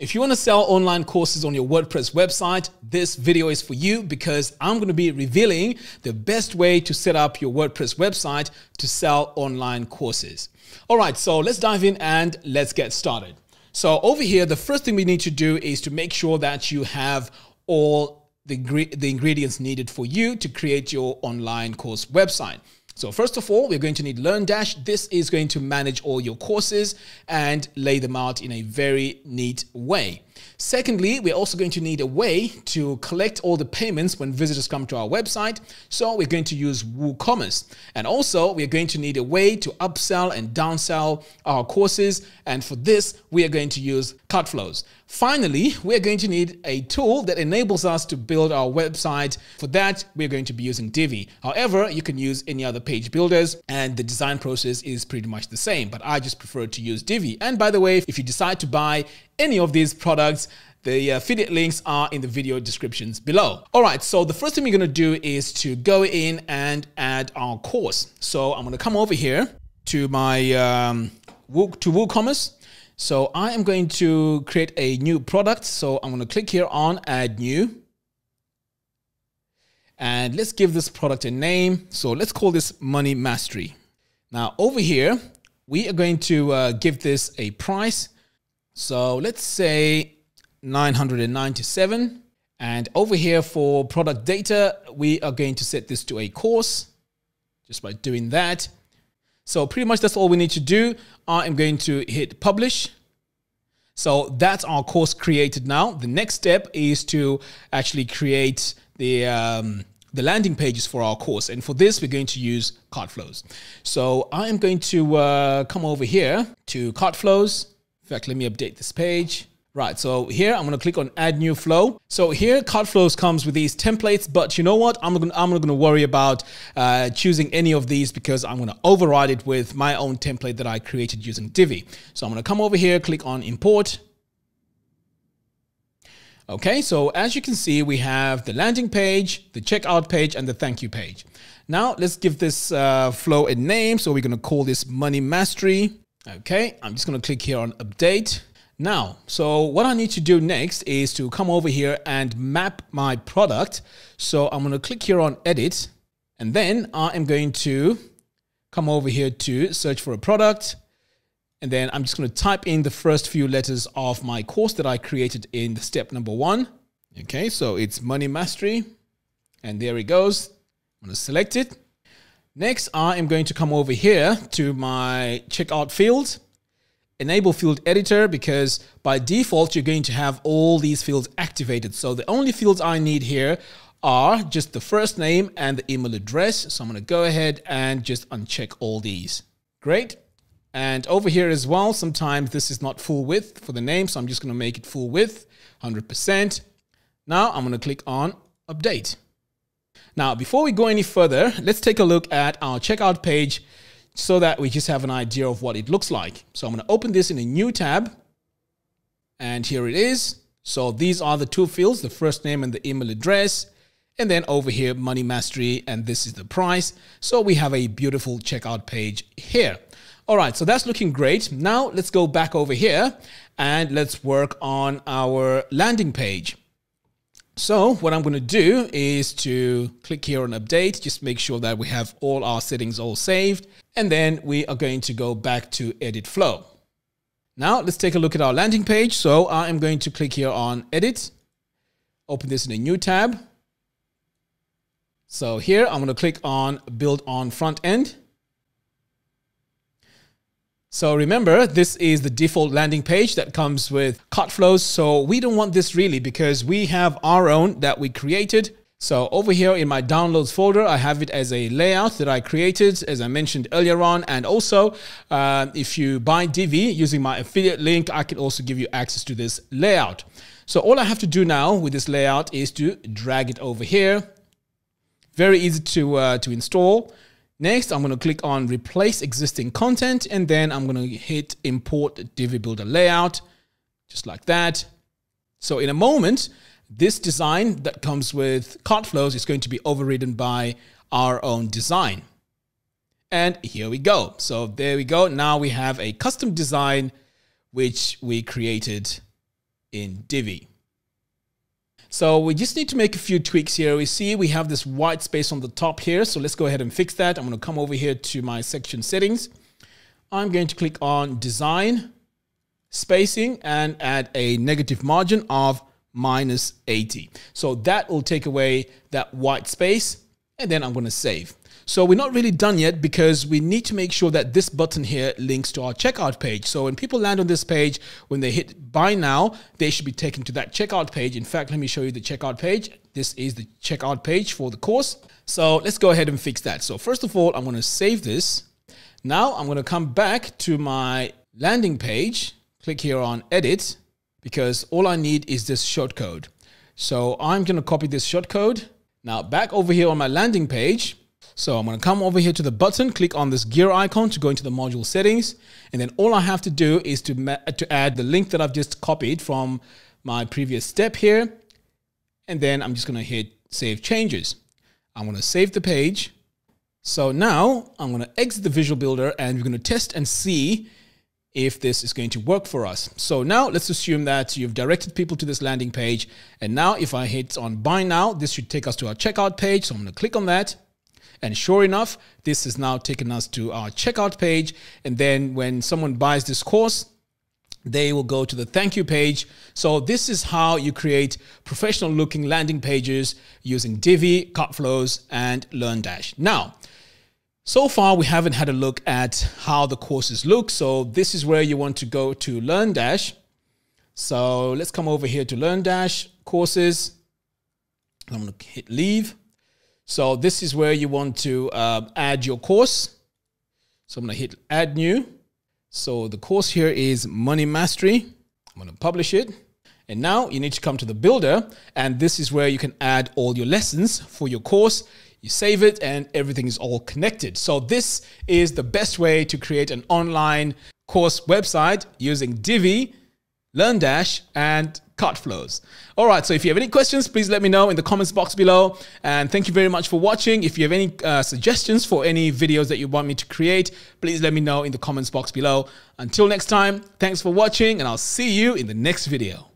If you want to sell online courses on your WordPress website, this video is for you because I'm going to be revealing the best way to set up your WordPress website to sell online courses. All right, so let's dive in and let's get started. So over here, the first thing we need to do is to make sure that you have all the, the ingredients needed for you to create your online course website. So first of all, we're going to need LearnDash. This is going to manage all your courses and lay them out in a very neat way. Secondly, we're also going to need a way to collect all the payments when visitors come to our website. So we're going to use WooCommerce. And also we're going to need a way to upsell and downsell our courses. And for this, we are going to use Cartflows. Finally, we're going to need a tool that enables us to build our website. For that, we're going to be using Divi. However, you can use any other page builders and the design process is pretty much the same, but I just prefer to use Divi. And by the way, if you decide to buy any of these products, the affiliate links are in the video descriptions below. All right, so the first thing we're gonna do is to go in and add our course. So I'm gonna come over here to my um, to WooCommerce. So I am going to create a new product. So I'm gonna click here on add new. And let's give this product a name. So let's call this Money Mastery. Now over here, we are going to uh, give this a price. So let's say 997. And over here for product data, we are going to set this to a course just by doing that. So pretty much that's all we need to do. I am going to hit publish. So that's our course created now. The next step is to actually create the um, the landing pages for our course. And for this, we're going to use Cartflows. So I am going to uh, come over here to Cartflows. In fact, let me update this page. Right, so here I'm to click on add new flow. So here Cartflows comes with these templates, but you know what? I'm, gonna, I'm not to worry about uh, choosing any of these because I'm to override it with my own template that I created using Divi. So I'm to come over here, click on import. Okay, so as you can see, we have the landing page, the checkout page, and the thank you page. Now let's give this uh, flow a name. So we're to call this Money Mastery. Okay, I'm just to click here on update. Now, so what I need to do next is to come over here and map my product. So I'm going to click here on edit and then I am going to come over here to search for a product. And then I'm just going to type in the first few letters of my course that I created in the step number one. Okay, so it's Money Mastery. And there it goes. I'm going to select it. Next, I am going to come over here to my checkout field enable field editor because by default, you're going to have all these fields activated. So the only fields I need here are just the first name and the email address. So I'm going to go ahead and just uncheck all these. Great. And over here as well, sometimes this is not full width for the name. So I'm just going to make it full width, 100%. Now I'm going to click on update. Now, before we go any further, let's take a look at our checkout page so that we just have an idea of what it looks like. So I'm going to open this in a new tab. And here it is. So these are the two fields, the first name and the email address. And then over here, Money Mastery, and this is the price. So we have a beautiful checkout page here. All right, so that's looking great. Now let's go back over here and let's work on our landing page. So what I'm going to do is to click here on update, just make sure that we have all our settings all saved. And then we are going to go back to edit flow. Now let's take a look at our landing page. So I am going to click here on edit, open this in a new tab. So here I'm going to click on build on front end. So remember, this is the default landing page that comes with Cartflows. So we don't want this really because we have our own that we created. So over here in my downloads folder, I have it as a layout that I created, as I mentioned earlier on. And also, uh, if you buy Divi using my affiliate link, I can also give you access to this layout. So all I have to do now with this layout is to drag it over here. Very easy to, uh, to install. Next, I'm going to click on replace existing content and then I'm going to hit import Divi Builder layout, just like that. So in a moment, this design that comes with Cartflows is going to be overridden by our own design. And here we go. So there we go. Now we have a custom design which we created in Divi. So we just need to make a few tweaks here. We see we have this white space on the top here. So let's go ahead and fix that. I'm going to come over here to my section settings. I'm going to click on design, spacing, and add a negative margin of minus 80. So that will take away that white space and then I'm going to save. So we're not really done yet because we need to make sure that this button here links to our checkout page. So when people land on this page, when they hit buy now, they should be taken to that checkout page. In fact, let me show you the checkout page. This is the checkout page for the course. So let's go ahead and fix that. So first of all, I'm going to save this. Now I'm going to come back to my landing page, click here on edit, because all I need is this shortcode. So I'm going to copy this shortcode. Now back over here on my landing page, so I'm going to come over here to the button, click on this gear icon to go into the module settings. And then all I have to do is to, uh, to add the link that I've just copied from my previous step here. And then I'm just going to hit save changes. I'm going to save the page. So now I'm going to exit the Visual Builder and we're going to test and see if this is going to work for us. So now let's assume that you've directed people to this landing page. And now if I hit on buy now, this should take us to our checkout page. So I'm going to click on that. And sure enough, this has now taken us to our checkout page. And then when someone buys this course, they will go to the thank you page. So this is how you create professional looking landing pages using Divi, Cartflows, and LearnDash. Now, so far, we haven't had a look at how the courses look. So this is where you want to go to LearnDash. So let's come over here to LearnDash courses. I'm going to hit leave. So this is where you want to uh, add your course. So I'm going to hit add new. So the course here is Money Mastery. I'm going to publish it. And now you need to come to the builder and this is where you can add all your lessons for your course. You save it and everything is all connected. So this is the best way to create an online course website using Divi, LearnDash, and Cartflows. All right, so if you have any questions, please let me know in the comments box below. And thank you very much for watching. If you have any uh, suggestions for any videos that you want me to create, please let me know in the comments box below. Until next time, thanks for watching and I'll see you in the next video.